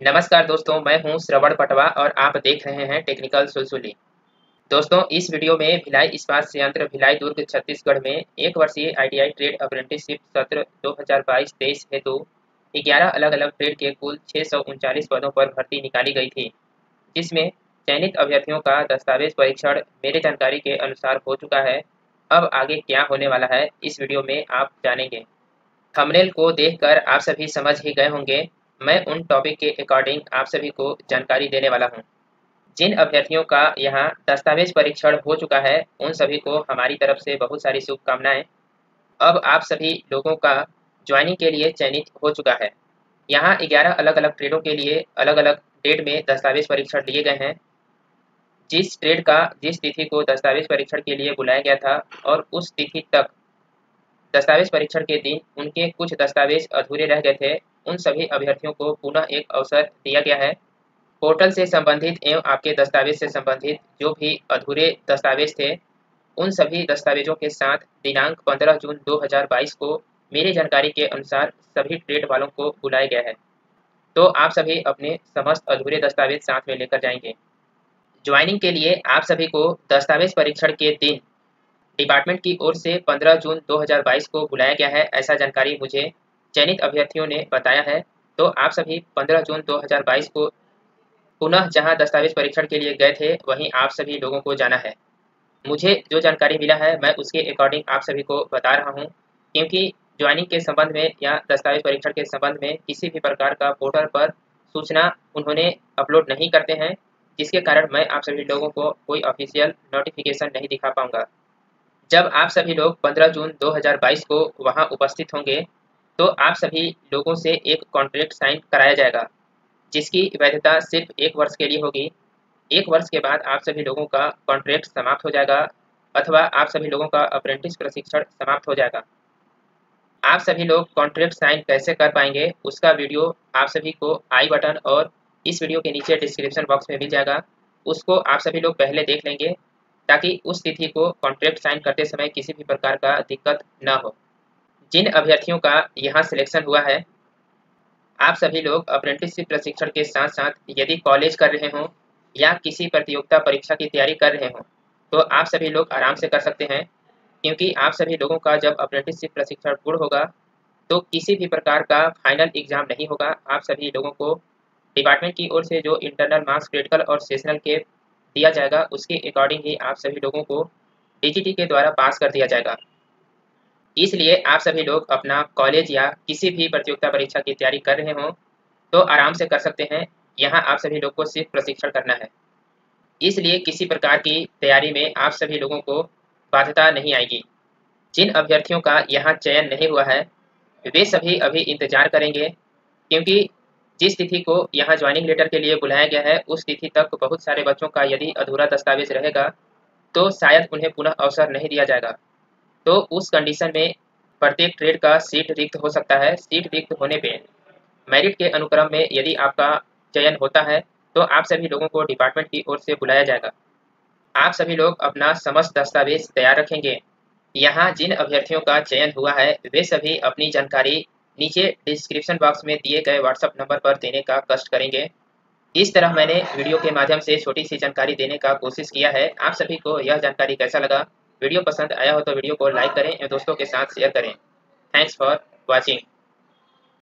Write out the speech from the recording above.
नमस्कार दोस्तों, मैं हूँ श्रवण पटवा और आप देख रहे हैं टेक्निकल सुलसुली दोस्तों, इस वीडियो में भिलाई इस्पात संयंत्र भिलाई दुर्ग, छत्तीसगढ़ में एक वर्षीय आईटीआई ट्रेड अप्रेंटिसशिप सत्र 2022-23 हेतु 11 अलग अलग ट्रेड के कुल छः पदों पर भर्ती निकाली गई थी, जिसमें चयनित अभ्यर्थियों का दस्तावेज़ परीक्षण मेरे जानकारी के अनुसार हो चुका है। अब आगे क्या होने वाला है, इस वीडियो में आप जानेंगे। थंबनेल को देखकर आप सभी समझ ही गए होंगे मैं उन टॉपिक के अकॉर्डिंग आप सभी को जानकारी देने वाला हूँ। जिन अभ्यर्थियों का यहाँ दस्तावेज़ परीक्षण हो चुका है, उन सभी को हमारी तरफ़ से बहुत सारी शुभकामनाएँ। अब आप सभी लोगों का ज्वाइनिंग के लिए चयनित हो चुका है। यहाँ ग्यारह अलग अलग ट्रेडों के लिए अलग अलग डेट में दस्तावेज़ परीक्षण लिए गए हैं। जिस ट्रेड का, जिस तिथि को दस्तावेज़ परीक्षण के लिए बुलाया गया था और उस तिथि तक दस्तावेज़ परीक्षण के दिन उनके कुछ दस्तावेज़ अधूरे रह गए थे उन सभी अभ्यर्थियों को पुनः एक अवसर दिया गया है। पोर्टल से संबंधित एवं आपके दस्तावेज़ से संबंधित जो भी अधूरे दस्तावेज़ थे, उन सभी दस्तावेजों के साथ दिनांक 15 जून 2022 को मेरी जानकारी के अनुसार सभी ट्रेड वालों को बुलाया गया है। तो आप सभी अपने समस्त अधूरे दस्तावेज़ साथ में लेकर जाएँगे। ज्वाइनिंग के लिए आप सभी को दस्तावेज़ परीक्षण के दिन डिपार्टमेंट की ओर से 15 जून 2022 को बुलाया गया है, ऐसा जानकारी मुझे चयनित अभ्यर्थियों ने बताया है तो आप सभी 15 जून 2022 को पुनः जहाँ दस्तावेज़ परीक्षण के लिए गए थे, वहीं आप सभी लोगों को जाना है। मुझे जो जानकारी मिला है, मैं उसके अकॉर्डिंग आप सभी को बता रहा हूँ, क्योंकि ज्वाइनिंग के संबंध में या दस्तावेज़ परीक्षण के संबंध में किसी भी प्रकार का पोर्टल पर सूचना उन्होंने अपलोड नहीं करते हैं, जिसके कारण मैं आप सभी लोगों को कोई ऑफिशियल नोटिफिकेशन नहीं दिखा पाऊँगा। जब आप सभी लोग 15 जून 2022 को वहाँ उपस्थित होंगे तो आप सभी लोगों से एक कॉन्ट्रैक्ट साइन कराया जाएगा, जिसकी वैधता सिर्फ़ एक वर्ष के लिए होगी। एक वर्ष के बाद आप सभी लोगों का कॉन्ट्रैक्ट समाप्त हो जाएगा, अथवा आप सभी लोगों का अप्रेंटिस प्रशिक्षण समाप्त हो जाएगा। आप सभी लोग कॉन्ट्रैक्ट साइन कैसे कर पाएँगे, उसका वीडियो आप सभी को आई बटन और इस वीडियो के नीचे डिस्क्रिप्शन बॉक्स में मिल जाएगा। उसको आप सभी लोग पहले देख लेंगे, ताकि उस तिथि को कॉन्ट्रैक्ट साइन करते समय किसी भी प्रकार का दिक्कत न हो। जिन अभ्यर्थियों का यहाँ सिलेक्शन हुआ है, आप सभी लोग अप्रेंटिसशिप प्रशिक्षण के साथ साथ यदि कॉलेज कर रहे हों या किसी प्रतियोगिता परीक्षा की तैयारी कर रहे हों तो आप सभी लोग आराम से कर सकते हैं। क्योंकि आप सभी लोगों का जब अप्रेंटिसशिप प्रशिक्षण पूर्ण होगा तो किसी भी प्रकार का फाइनल एग्ज़ाम नहीं होगा। आप सभी लोगों को डिपार्टमेंट की ओर से जो इंटरनल मार्क्स क्रिटिकल और सेशनल के दिया जाएगा, उसके अकॉर्डिंग ही आप सभी लोगों को डीजीटी के द्वारा पास कर दिया जाएगा। इसलिए आप सभी लोग अपना कॉलेज या किसी भी प्रतियोगिता परीक्षा की तैयारी कर रहे हो तो आराम से कर सकते हैं। यहाँ आप सभी लोग को सिर्फ़ प्रशिक्षण करना है। इसलिए किसी प्रकार की तैयारी में आप सभी लोगों को बाध्यता नहीं आएगी। जिन अभ्यर्थियों का यहाँ चयन नहीं हुआ है, वे सभी अभी इंतज़ार करेंगे, क्योंकि जिस तिथि को यहाँ ज्वाइनिंग लेटर के लिए बुलाया गया है, उस तिथि तक बहुत सारे बच्चों का यदि अधूरा दस्तावेज़ रहेगा तो शायद उन्हें पुनः अवसर नहीं दिया जाएगा। तो उस कंडीशन में प्रत्येक ट्रेड का सीट रिक्त हो सकता है। सीट रिक्त होने पे मेरिट के अनुक्रम में यदि आपका चयन होता है तो आप सभी लोगों को डिपार्टमेंट की ओर से बुलाया जाएगा। आप सभी लोग अपना समस्त दस्तावेज़ तैयार रखेंगे। यहाँ जिन अभ्यर्थियों का चयन हुआ है, वे सभी अपनी जानकारी नीचे डिस्क्रिप्शन बॉक्स में दिए गए व्हाट्सएप नंबर पर देने का कष्ट करेंगे। इस तरह मैंने वीडियो के माध्यम से छोटी सी जानकारी देने का कोशिश किया है। आप सभी को यह जानकारी कैसा लगा? वीडियो पसंद आया हो तो वीडियो को लाइक करें और दोस्तों के साथ शेयर करें. Thanks for watching